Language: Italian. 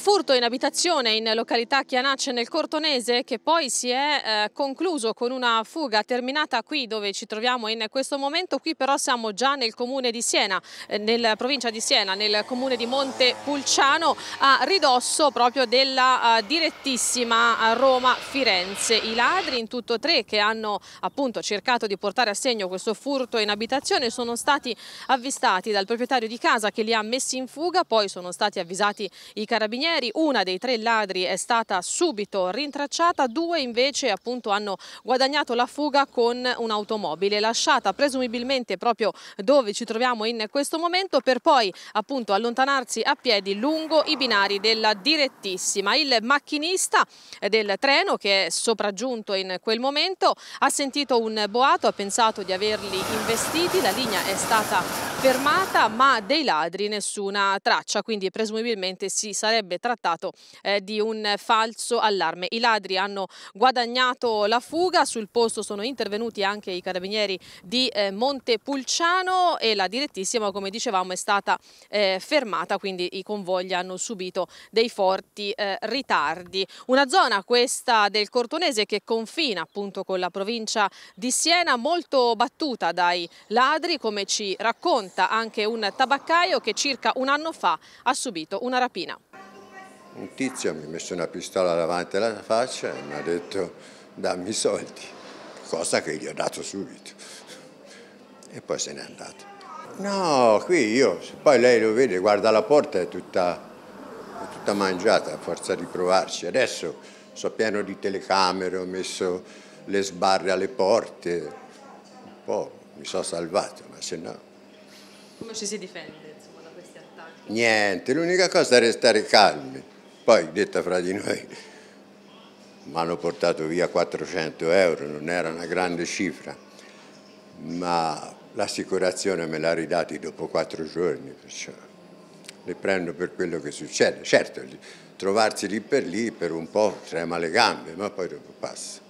furto in abitazione in località Chianace nel Cortonese che poi si è eh, concluso con una fuga terminata qui dove ci troviamo in questo momento. Qui però siamo già nel comune di Siena, eh, nella provincia di Siena, nel comune di Montepulciano a ridosso proprio della uh, direttissima Roma-Firenze. I ladri in tutto tre che hanno appunto cercato di portare a segno questo furto in abitazione sono stati avvistati dal proprietario di casa che li ha messi in fuga, poi sono stati avvisati i carabinieri carabinieri, una dei tre ladri è stata subito rintracciata, due invece appunto hanno guadagnato la fuga con un'automobile lasciata presumibilmente proprio dove ci troviamo in questo momento per poi appunto allontanarsi a piedi lungo i binari della direttissima. Il macchinista del treno che è sopraggiunto in quel momento ha sentito un boato, ha pensato di averli investiti, la linea è stata fermata ma dei ladri nessuna traccia, quindi presumibilmente si sarebbe trattato eh, di un falso allarme. I ladri hanno guadagnato la fuga, sul posto sono intervenuti anche i carabinieri di eh, Montepulciano e la direttissima, come dicevamo, è stata eh, fermata, quindi i convogli hanno subito dei forti eh, ritardi. Una zona questa del Cortonese che confina appunto con la provincia di Siena, molto battuta dai ladri, come ci racconta anche un tabaccaio che circa un anno fa ha subito una rapina un tizio mi ha messo una pistola davanti alla faccia e mi ha detto dammi i soldi, cosa che gli ho dato subito. E poi se n'è andato. No, qui io, poi lei lo vede, guarda la porta, è tutta, è tutta mangiata a forza di provarci. Adesso sono pieno di telecamere, ho messo le sbarre alle porte, un po' mi sono salvato, ma se no... Come ci si difende insomma, da questi attacchi? Niente, l'unica cosa è restare calmi. Poi, detta fra di noi, mi hanno portato via 400 euro, non era una grande cifra, ma l'assicurazione me l'ha ridati dopo quattro giorni, perciò le prendo per quello che succede. Certo, trovarsi lì per lì per un po' trema le gambe, ma poi dopo passa.